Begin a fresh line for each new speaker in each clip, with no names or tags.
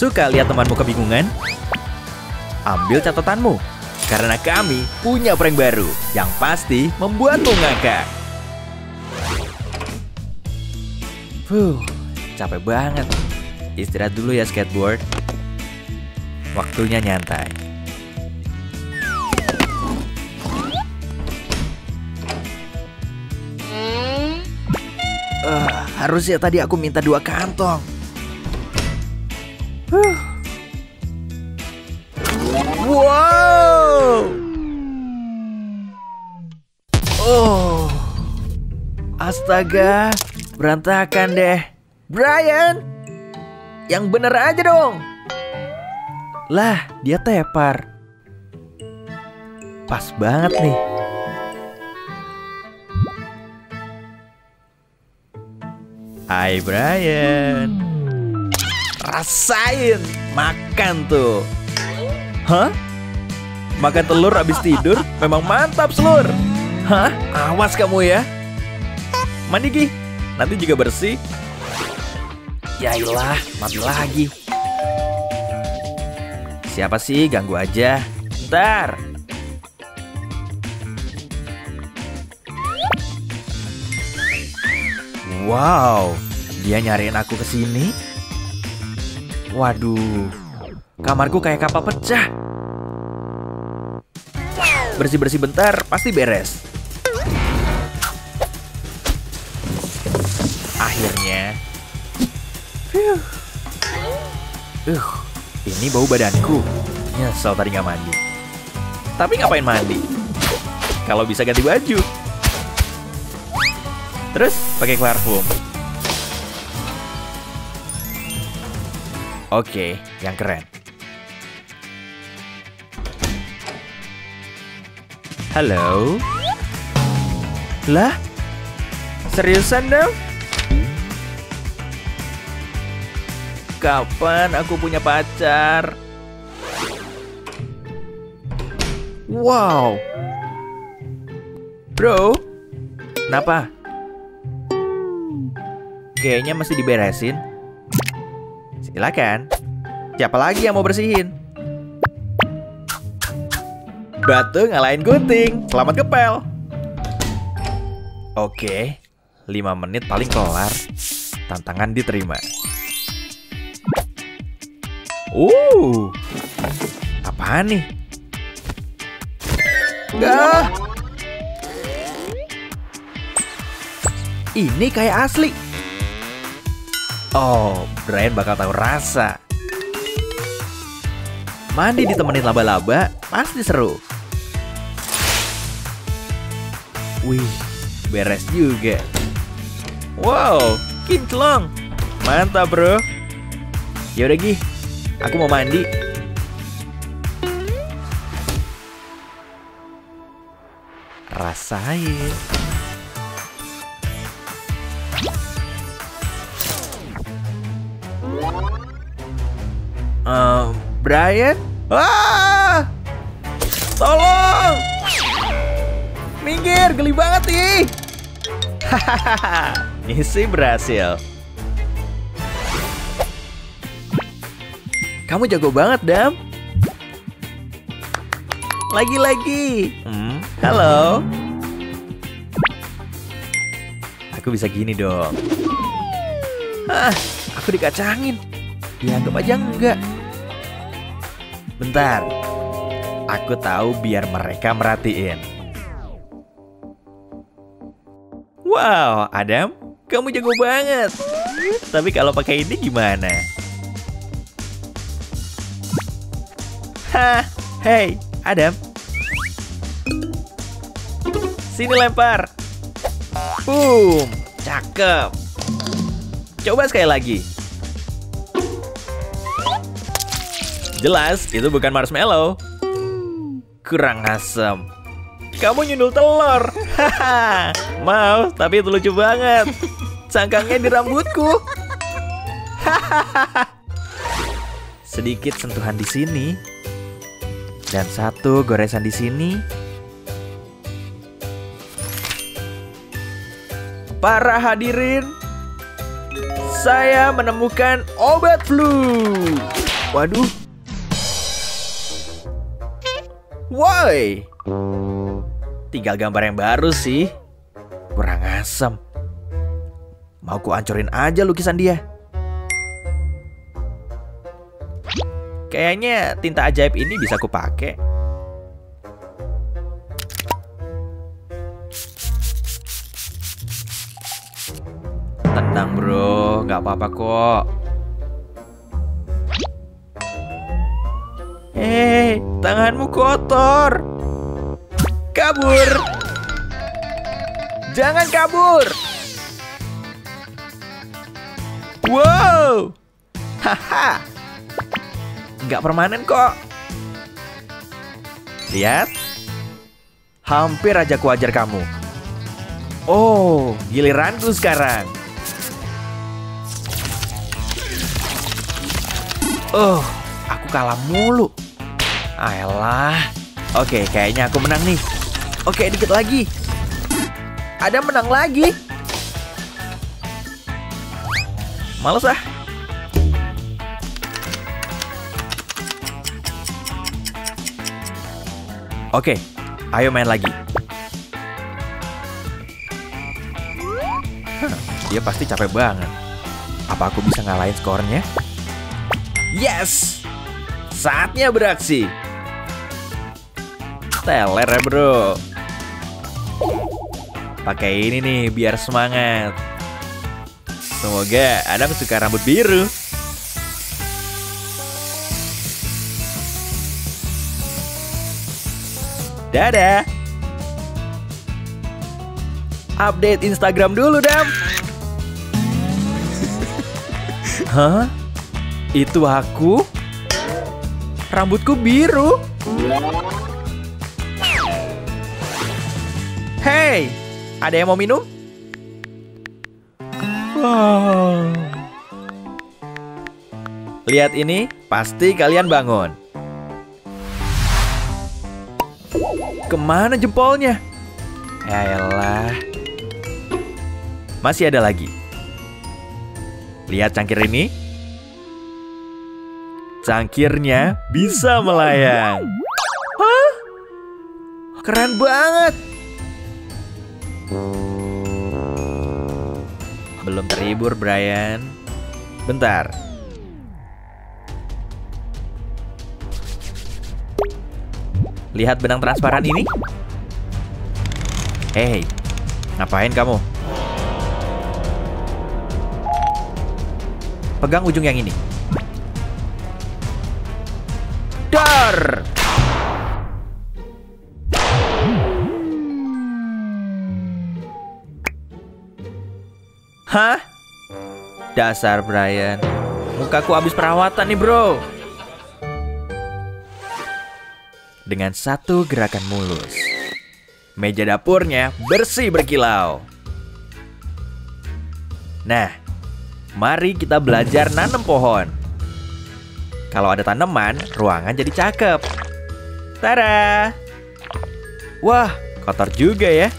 Suka lihat temanmu kebingungan? Ambil catatanmu, karena kami punya prank baru yang pasti membuatmu ngakak. Huh, capek banget. Istirahat dulu ya skateboard. Waktunya nyantai. Eh, harusnya tadi aku minta dua kantong. Wow. Oh. Astaga, berantakan deh. Brian, yang bener aja dong. Lah, dia tepar. Pas banget nih. Hai Brian. Rasain, makan tuh. Hah? Makan telur abis tidur memang mantap selur. Hah? Awas kamu ya. Mandi Gi, nanti juga bersih. Ya ilah, mati lagi. Siapa sih ganggu aja? Ntar. Wow, dia nyariin aku ke sini. Waduh, kamarku kayak kapal pecah. Bersih-bersih bentar, pasti beres. Akhirnya. Uh, ini bau badanku. Nyesel tadi nggak mandi. Tapi ngapain mandi? Kalau bisa ganti baju. Terus pakai parfum. Oke, yang keren. Halo? Lah? Seriusan dong? Kapan aku punya pacar? Wow. Bro, kenapa? Kayaknya mesti diberesin. Silakan. Siapa lagi yang mau bersihin? Batu ngalahin gunting. Selamat kepel. Oke, 5 menit paling kelar. Tantangan diterima. Uh, apaan nih? Gah. Ini kayak asli. Oh, Brian bakal tahu rasa. Mandi ditemenin laba-laba, pasti seru. Wih, beres juga. Wow, kinclong. Mantap, bro. Yaudah, Gi. Aku mau mandi. Rasain. Brian? Ah! Tolong! Minggir, geli banget nih. Hahaha, misi berhasil. Kamu jago banget, Dam. Lagi-lagi. Hmm, halo. Aku bisa gini dong. Ah, aku dikacangin. Dianggap aja enggak. Bentar. Aku tahu biar mereka merhatiin. Wow, Adam, kamu jago banget. Tapi kalau pakai ini gimana? Hah, hey, Adam. Sini lempar. Boom, cakep. Coba sekali lagi. Jelas, itu bukan marshmallow. Kurang asem. Kamu nyundul telur. Mau, tapi itu lucu banget. Cangkangnya di rambutku. Sedikit sentuhan di sini. Dan satu goresan di sini. Para hadirin, saya menemukan obat flu. Waduh. Woi. Tinggal gambar yang baru sih. Kurang asem. Mau ku hancurin aja lukisan dia. Kayaknya tinta ajaib ini bisa ku pakai. Tenang bro, nggak apa-apa kok. Hei, tanganmu kotor. Kabur. Jangan kabur. Wow. Haha. Nggak permanen kok. Lihat. Hampir aja ku ajar kamu. Oh, giliranku sekarang. Oh, aku kalah mulu. Ayolah. Oke, kayaknya aku menang nih. Oke, dikit lagi. Ada menang lagi. Males ah. Oke, ayo main lagi. Dia pasti capek banget. Apa aku bisa ngalahin skornya? Yes! Saatnya beraksi. Teler ya bro. Pakai ini nih biar semangat. Semoga Adam suka rambut biru. Dadah. Update Instagram dulu, Dam. Hah? Itu aku? Rambutku biru. Hey, ada yang mau minum? Wow. Lihat ini, pasti kalian bangun. Ke mana jempolnya? Yaelah. Masih ada lagi. Lihat cangkir ini. Cangkirnya bisa melayang. Hah? Keren banget. Belum terhibur, Brian. Bentar. Lihat benang transparan ini. Hei, ngapain kamu? Pegang ujung yang ini. Dar! Hah? Dasar Brian. Mukaku habis perawatan nih, bro. Dengan satu gerakan mulus. Meja dapurnya bersih berkilau. Nah, mari kita belajar nanam pohon. Kalau ada tanaman, ruangan jadi cakep. Tara! Wah, kotor juga ya.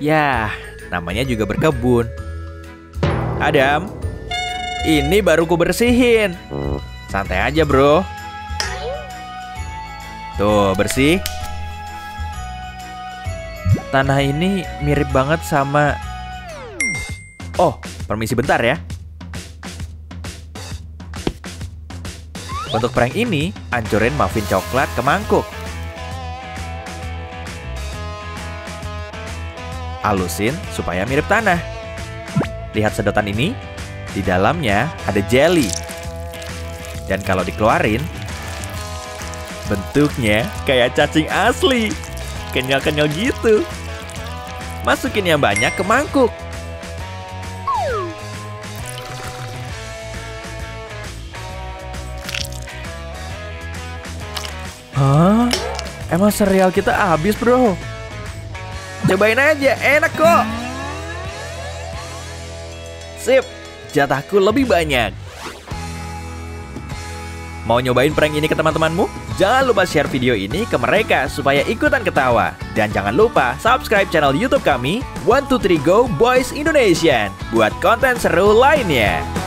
Ya, namanya juga berkebun. Adam, ini baru ku bersihin. Santai aja, bro. Tuh, bersih. Tanah ini mirip banget sama... Oh, permisi bentar ya. Untuk prank ini, ancurin muffin coklat ke mangkuk. Alusin supaya mirip tanah. Lihat sedotan ini, di dalamnya ada jelly. Dan kalau dikeluarin, bentuknya kayak cacing asli. Kenyal-kenyal gitu. Masukin yang banyak ke mangkuk. Hah? Emang serial kita habis, bro? Cobain aja, enak kok. Sip, jatahku lebih banyak. Mau nyobain prank ini ke teman-temanmu? Jangan lupa share video ini ke mereka supaya ikutan ketawa. Dan jangan lupa subscribe channel YouTube kami 123 Go Boys Indonesian buat konten seru lainnya.